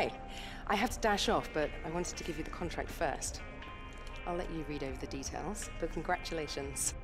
Hi. I have to dash off, but I wanted to give you the contract first. I'll let you read over the details, but congratulations.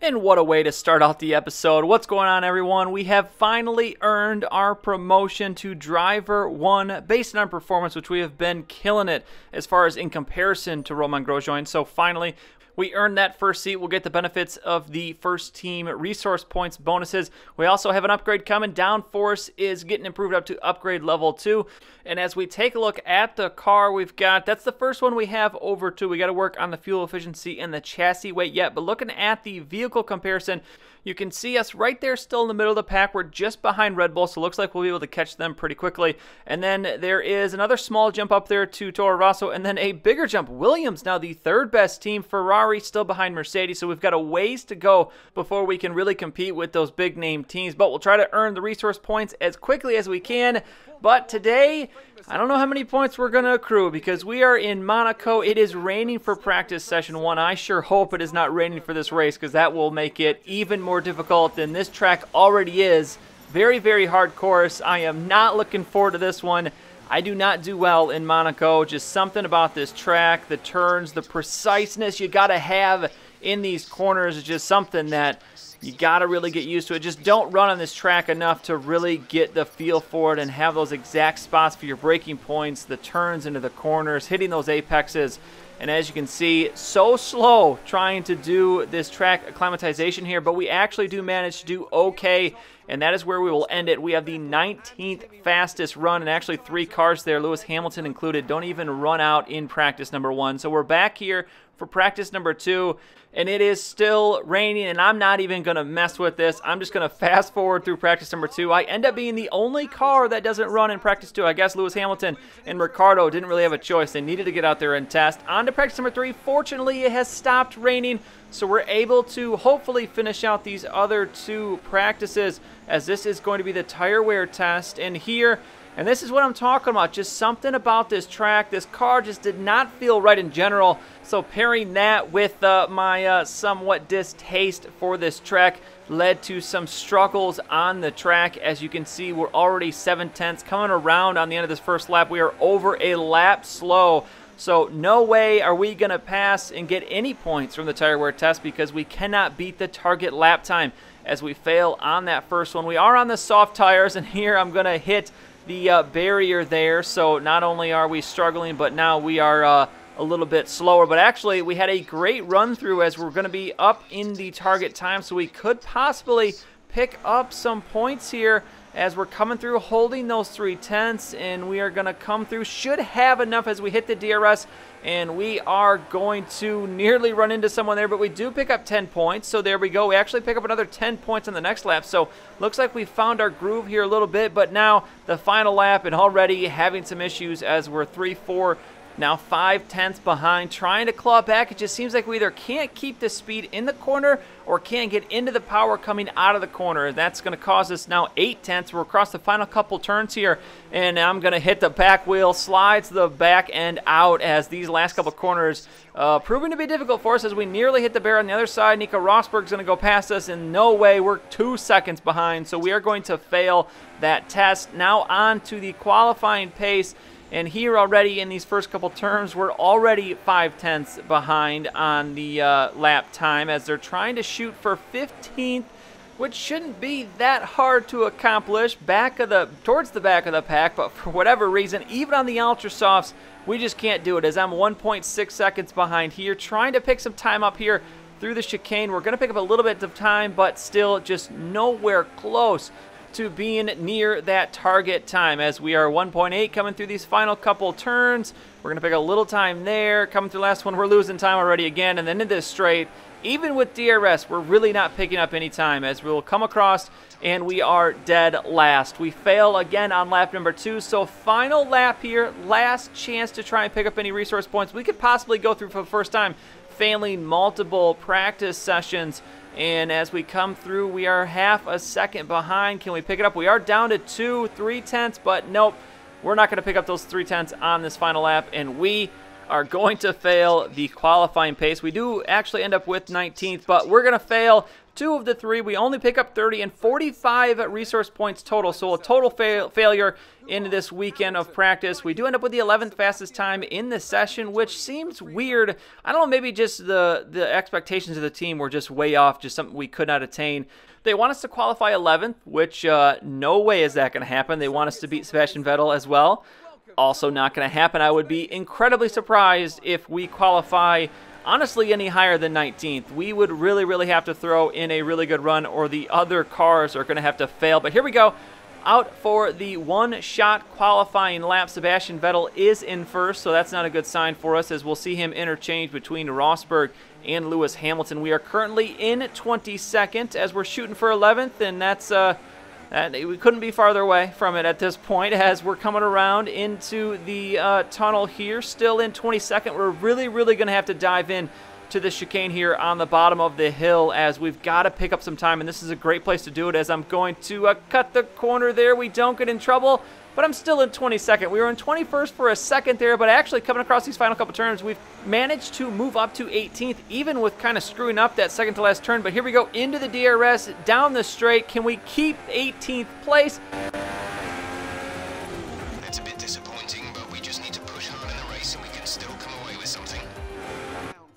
And what a way to start off the episode. What's going on, everyone? We have finally earned our promotion to Driver 1 based on our performance, which we have been killing it as far as in comparison to Romain Grosjean. So finally, we earn that first seat. We'll get the benefits of the first team resource points bonuses. We also have an upgrade coming. Downforce is getting improved up to upgrade level 2. And as we take a look at the car we've got, that's the first one we have over to. We got to work on the fuel efficiency and the chassis weight yet. But looking at the vehicle comparison, you can see us right there still in the middle of the pack. We're just behind Red Bull, so it looks like we'll be able to catch them pretty quickly. And then there is another small jump up there to Toro Rosso, and then a bigger jump. Williams now the third best team. Ferrari still behind Mercedes, so we've got a ways to go before we can really compete with those big name teams. But we'll try to earn the resource points as quickly as we can. But today, I don't know how many points we're going to accrue because we are in Monaco. It is raining for practice session one. I sure hope it is not raining for this race because that will make it even more difficult than this track already is. Very, very hard course. I am not looking forward to this one. I do not do well in Monaco. Just something about this track, the turns, the preciseness you got to have in these corners is just something that you got to really get used to it. Just don't run on this track enough to really get the feel for it and have those exact spots for your braking points, the turns into the corners, hitting those apexes. And as you can see, so slow trying to do this track acclimatization here, but we actually do manage to do okay, and that is where we will end it. We have the 19th fastest run, and actually three cars there, Lewis Hamilton included, don't even run out in practice number one. So we're back here for practice number two and it is still raining and I'm not even going to mess with this. I'm just going to fast forward through practice number two. I end up being the only car that doesn't run in practice two. I guess Lewis Hamilton and Ricciardo didn't really have a choice. They needed to get out there and test. On to practice number three. Fortunately, it has stopped raining, so we're able to hopefully finish out these other two practices as this is going to be the tire wear test. And here, and this is what I'm talking about. Just something about this track. This car just did not feel right in general. So pairing that with uh, my uh, somewhat distaste for this track led to some struggles on the track. As you can see, we're already 7 tenths coming around on the end of this first lap. We are over a lap slow. So no way are we going to pass and get any points from the tire wear test because we cannot beat the target lap time as we fail on that first one. We are on the soft tires, and here I'm going to hit the uh, barrier there. So not only are we struggling, but now we are uh, a little bit slower. But actually, we had a great run through as we're going to be up in the target time. So we could possibly pick up some points here as we're coming through holding those three tenths and we are going to come through should have enough as we hit the DRS and we are going to nearly run into someone there but we do pick up 10 points so there we go. We actually pick up another 10 points on the next lap so looks like we found our groove here a little bit but now the final lap and already having some issues as we're 3 4 now five tenths behind, trying to claw back. It just seems like we either can't keep the speed in the corner or can't get into the power coming out of the corner. That's going to cause us now eight tenths. We're across the final couple turns here, and I'm going to hit the back wheel, slides the back end out as these last couple corners uh, proving to be difficult for us as we nearly hit the bear on the other side. Nico Rosberg's going to go past us. In no way, we're two seconds behind, so we are going to fail that test. Now on to the qualifying pace. And here already in these first couple turns, we're already five tenths behind on the uh, lap time as they're trying to shoot for 15th, which shouldn't be that hard to accomplish back of the towards the back of the pack. But for whatever reason, even on the ultra softs, we just can't do it. As I'm 1.6 seconds behind here, trying to pick some time up here through the chicane. We're going to pick up a little bit of time, but still just nowhere close to being near that target time as we are 1.8 coming through these final couple turns. We're going to pick a little time there. Coming through last one, we're losing time already again. And then in this straight, even with DRS, we're really not picking up any time as we'll come across and we are dead last. We fail again on lap number two. So final lap here, last chance to try and pick up any resource points. We could possibly go through for the first time, failing multiple practice sessions and as we come through, we are half a second behind. Can we pick it up? We are down to two, three tenths, but nope. We're not going to pick up those three tenths on this final lap, and we are going to fail the qualifying pace. We do actually end up with 19th, but we're going to fail two of the three. We only pick up 30 and 45 resource points total. So a total fail failure in this weekend of practice. We do end up with the 11th fastest time in the session, which seems weird. I don't know, maybe just the, the expectations of the team were just way off, just something we could not attain. They want us to qualify 11th, which uh, no way is that going to happen. They want us to beat Sebastian Vettel as well. Also, not going to happen. I would be incredibly surprised if we qualify honestly any higher than 19th. We would really, really have to throw in a really good run, or the other cars are going to have to fail. But here we go. Out for the one shot qualifying lap. Sebastian Vettel is in first, so that's not a good sign for us as we'll see him interchange between Rosberg and Lewis Hamilton. We are currently in 22nd as we're shooting for 11th, and that's. Uh, and we couldn't be farther away from it at this point as we're coming around into the uh, tunnel here. Still in 22nd. We're really, really going to have to dive in to the chicane here on the bottom of the hill as we've got to pick up some time. And this is a great place to do it as I'm going to uh, cut the corner there. We don't get in trouble but I'm still in 22nd. We were in 21st for a second there, but actually coming across these final couple turns, we've managed to move up to 18th, even with kind of screwing up that second to last turn. But here we go into the DRS, down the straight. Can we keep 18th place? It's a bit disappointing, but we just need to push hard in the race and we can still come away with something.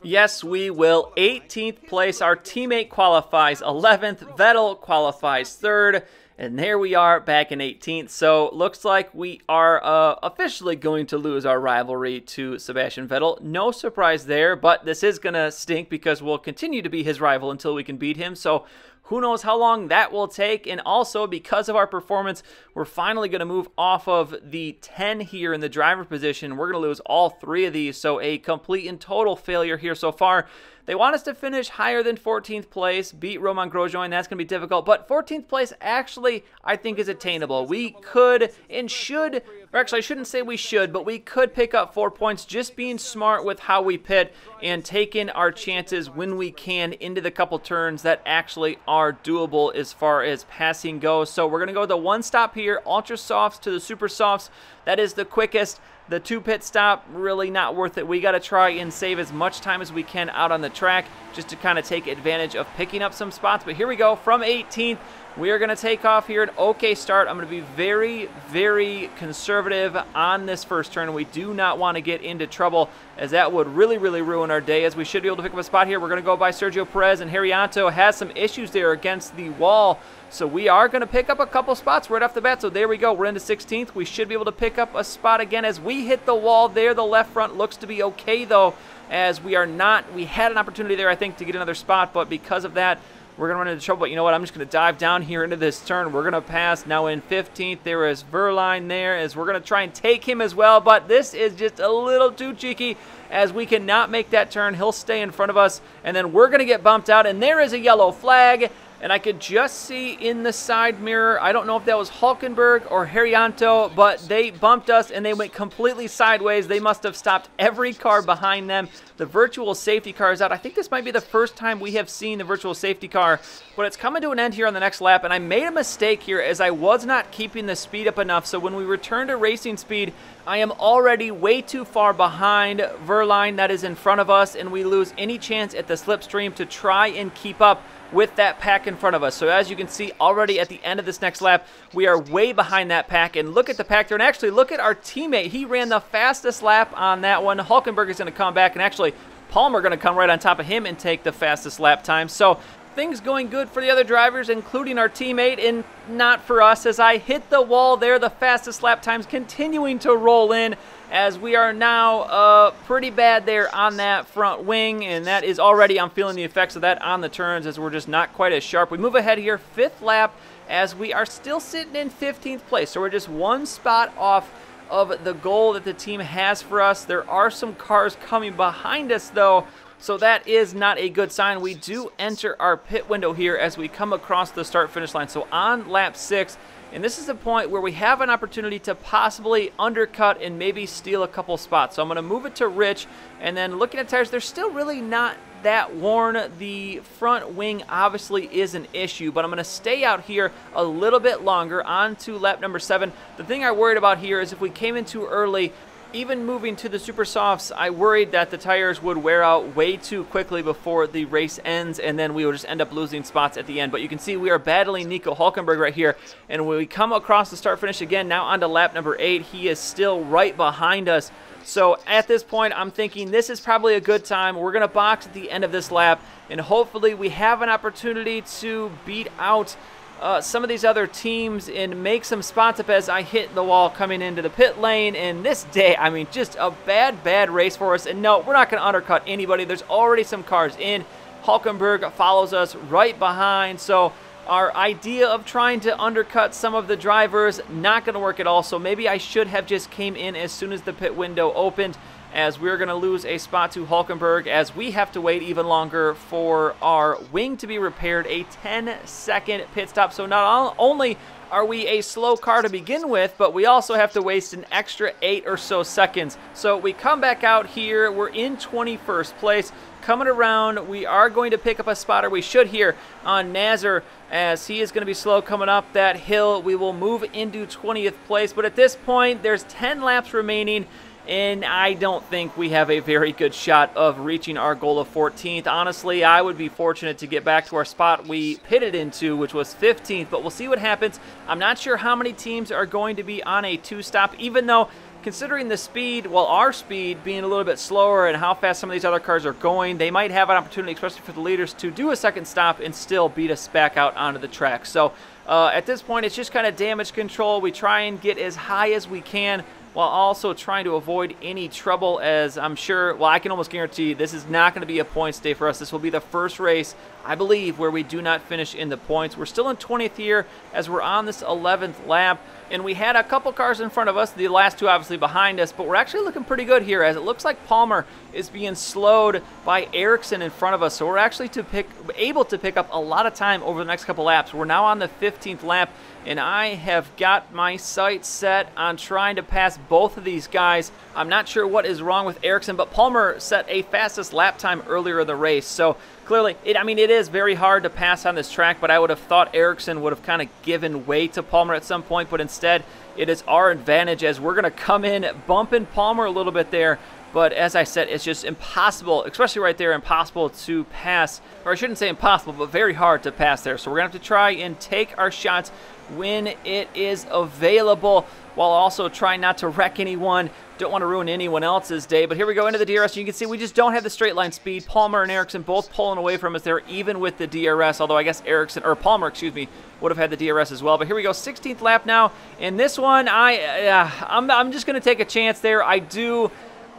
Yes, we will. 18th place. Our teammate qualifies 11th. Vettel qualifies 3rd. And there we are back in 18th. So looks like we are uh, officially going to lose our rivalry to Sebastian Vettel. No surprise there, but this is going to stink because we'll continue to be his rival until we can beat him. So who knows how long that will take? And also, because of our performance, we're finally going to move off of the 10 here in the driver position. We're going to lose all three of these. So, a complete and total failure here so far. They want us to finish higher than 14th place, beat Romain Grosjean. That's going to be difficult, but 14th place actually, I think, is attainable. We could and should, or actually, I shouldn't say we should, but we could pick up four points just being smart with how we pit and taking our chances when we can into the couple turns that actually doable as far as passing goes. So we're going to go the one stop here, ultra softs to the super softs. That is the quickest. The two pit stop, really not worth it. We got to try and save as much time as we can out on the track just to kind of take advantage of picking up some spots. But here we go from 18th. We are going to take off here an okay start. I'm going to be very, very conservative on this first turn. We do not want to get into trouble as that would really, really ruin our day as we should be able to pick up a spot here. We're going to go by Sergio Perez and Haryanto has some issues there against the wall. So we are going to pick up a couple spots right off the bat. So there we go. We're into 16th. We should be able to pick up a spot again as we hit the wall there. The left front looks to be okay, though, as we are not. We had an opportunity there, I think, to get another spot, but because of that, we're going to run into trouble. But you know what? I'm just going to dive down here into this turn. We're going to pass now in 15th. There is Wehrlein there as we're going to try and take him as well. But this is just a little too cheeky as we cannot make that turn. He'll stay in front of us. And then we're going to get bumped out. And there is a yellow flag and I could just see in the side mirror, I don't know if that was Hulkenberg or Haryanto, but they bumped us and they went completely sideways. They must have stopped every car behind them. The virtual safety car is out. I think this might be the first time we have seen the virtual safety car, but it's coming to an end here on the next lap, and I made a mistake here as I was not keeping the speed up enough, so when we return to racing speed, I am already way too far behind Wehrlein that is in front of us, and we lose any chance at the slipstream to try and keep up with that pack in front of us. So as you can see already at the end of this next lap, we are way behind that pack. And look at the pack there. And actually, look at our teammate. He ran the fastest lap on that one. Hulkenberg is going to come back. And actually, Palmer going to come right on top of him and take the fastest lap time. So things going good for the other drivers, including our teammate, and not for us as I hit the wall there. The fastest lap times continuing to roll in as we are now uh, pretty bad there on that front wing, and that is already, I'm feeling the effects of that on the turns as we're just not quite as sharp. We move ahead here, fifth lap, as we are still sitting in 15th place, so we're just one spot off of the goal that the team has for us. There are some cars coming behind us, though, so that is not a good sign. We do enter our pit window here as we come across the start-finish line. So on lap six, and this is the point where we have an opportunity to possibly undercut and maybe steal a couple spots. So I'm going to move it to Rich. And then looking at tires, they're still really not that worn. The front wing obviously is an issue, but I'm going to stay out here a little bit longer on to lap number seven. The thing I worried about here is if we came in too early, even moving to the super softs, I worried that the tires would wear out way too quickly before the race ends, and then we would just end up losing spots at the end. But you can see we are battling Nico Hulkenberg right here, and when we come across the start finish again, now onto lap number eight, he is still right behind us. So at this point, I'm thinking this is probably a good time. We're going to box at the end of this lap, and hopefully we have an opportunity to beat out uh, some of these other teams and make some spots up as I hit the wall coming into the pit lane. And this day, I mean, just a bad, bad race for us. And no, we're not going to undercut anybody. There's already some cars in. Hulkenberg follows us right behind. So our idea of trying to undercut some of the drivers not going to work at all. So maybe I should have just came in as soon as the pit window opened as we're going to lose a spot to Hulkenberg as we have to wait even longer for our wing to be repaired. A 10 second pit stop. So not only are we a slow car to begin with, but we also have to waste an extra eight or so seconds. So we come back out here. We're in 21st place. Coming around, we are going to pick up a spotter. We should here on Nasr as he is going to be slow coming up that hill. We will move into 20th place, but at this point, there's 10 laps remaining and I don't think we have a very good shot of reaching our goal of 14th. Honestly, I would be fortunate to get back to our spot we pitted into, which was 15th, but we'll see what happens. I'm not sure how many teams are going to be on a two-stop, even though considering the speed, well, our speed being a little bit slower and how fast some of these other cars are going, they might have an opportunity, especially for the leaders, to do a second stop and still beat us back out onto the track. So uh, at this point, it's just kind of damage control. We try and get as high as we can while also trying to avoid any trouble as I'm sure, well, I can almost guarantee this is not going to be a points day for us. This will be the first race, I believe, where we do not finish in the points. We're still in 20th here as we're on this 11th lap, and we had a couple cars in front of us, the last two obviously behind us, but we're actually looking pretty good here as it looks like Palmer is being slowed by Ericsson in front of us, so we're actually to pick, able to pick up a lot of time over the next couple laps. We're now on the 15th lap, and I have got my sights set on trying to pass both of these guys. I'm not sure what is wrong with Ericsson, but Palmer set a fastest lap time earlier in the race. So clearly, it, I mean, it is very hard to pass on this track, but I would have thought Ericsson would have kind of given way to Palmer at some point, but instead, it is our advantage as we're going to come in bumping Palmer a little bit there. But as I said, it's just impossible, especially right there, impossible to pass. Or I shouldn't say impossible, but very hard to pass there. So we're going to have to try and take our shots when it is available while also trying not to wreck anyone. Don't want to ruin anyone else's day. But here we go into the DRS. You can see we just don't have the straight line speed. Palmer and Ericsson both pulling away from us there, even with the DRS. Although I guess Ericsson, or Palmer, excuse me, would have had the DRS as well. But here we go, 16th lap now. In this one, I, uh, I'm, I'm just going to take a chance there. I do...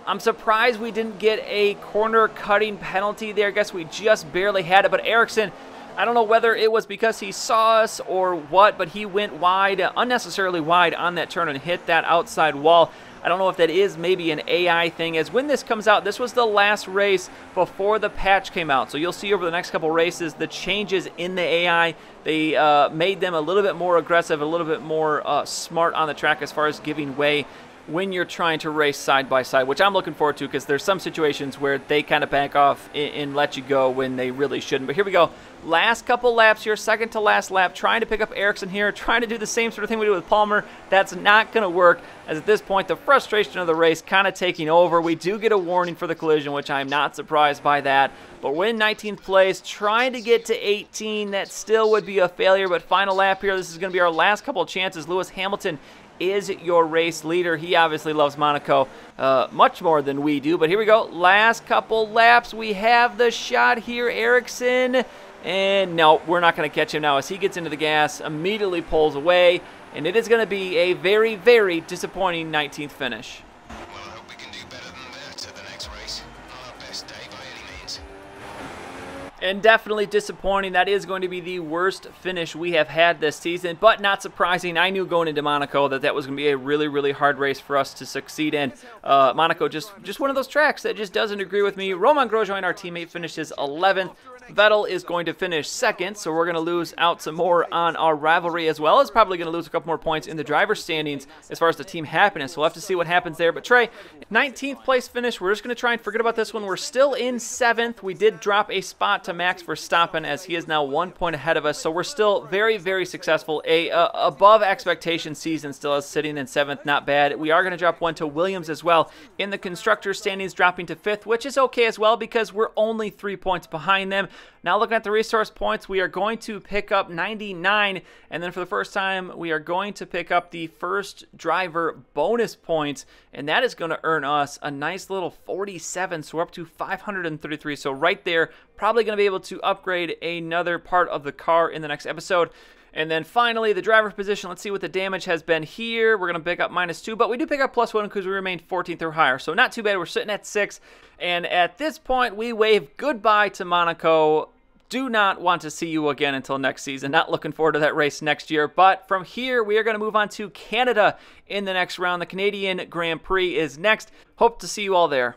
I'm surprised we didn't get a corner cutting penalty there. I guess we just barely had it. But Ericsson I don't know whether it was because he saw us or what, but he went wide, unnecessarily wide on that turn and hit that outside wall. I don't know if that is maybe an AI thing, as when this comes out, this was the last race before the patch came out. So you'll see over the next couple races the changes in the AI. They uh, made them a little bit more aggressive, a little bit more uh, smart on the track as far as giving way when you're trying to race side by side, which I'm looking forward to because there's some situations where they kind of back off and, let you go when they really shouldn't. But here we go. Last couple laps here, second to last lap, trying to pick up Ericsson here, trying to do the same sort of thing we did with Palmer. That's not going to work, as at this point, the frustration of the race kind of taking over. We do get a warning for the collision, which I'm not surprised by that. But we're in 19th place, trying to get to 18. That still would be a failure, but final lap here. This is going to be our last couple of chances. Lewis Hamilton is your race leader. He obviously loves Monaco uh, much more than we do. But here we go. Last couple laps. We have the shot here. Ericsson. And no, we're not going to catch him now as he gets into the gas, immediately pulls away. And it is going to be a very, very disappointing 19th finish. And definitely disappointing. That is going to be the worst finish we have had this season, but not surprising. I knew going into Monaco that that was going to be a really, really hard race for us to succeed in. Uh, Monaco just just one of those tracks that just doesn't agree with me. Romain Grosjean, our teammate, finishes 11th. Vettel is going to finish second, so we're going to lose out some more on our rivalry as well as probably going to lose a couple more points in the driver's standings as far as the team happiness. We'll have to see what happens there. But Trey, 19th place finish. We're just going to try and forget about this one. We're still in seventh. We did drop a spot to Max Verstappen as he is now one point ahead of us. So we're still very, very successful. A uh, above expectation season still is sitting in seventh, not bad. We are going to drop one to Williams as well in the constructor standings, dropping to fifth, which is okay as well because we're only three points behind them. Now looking at the resource points, we are going to pick up 99, and then for the first time, we are going to pick up the first driver bonus points, and that is going to earn us a nice little 47. So we're up to 533. So right there, probably going to be able to upgrade another part of the car in the next episode. And then finally, the driver position. Let's see what the damage has been here. We're going to pick up minus two, but we do pick up plus one because we remain 14th or higher. So not too bad. We're sitting at six. And at this point, we wave goodbye to Monaco. Do not want to see you again until next season. Not looking forward to that race next year. But from here, we are going to move on to Canada in the next round. The Canadian Grand Prix is next. Hope to see you all there.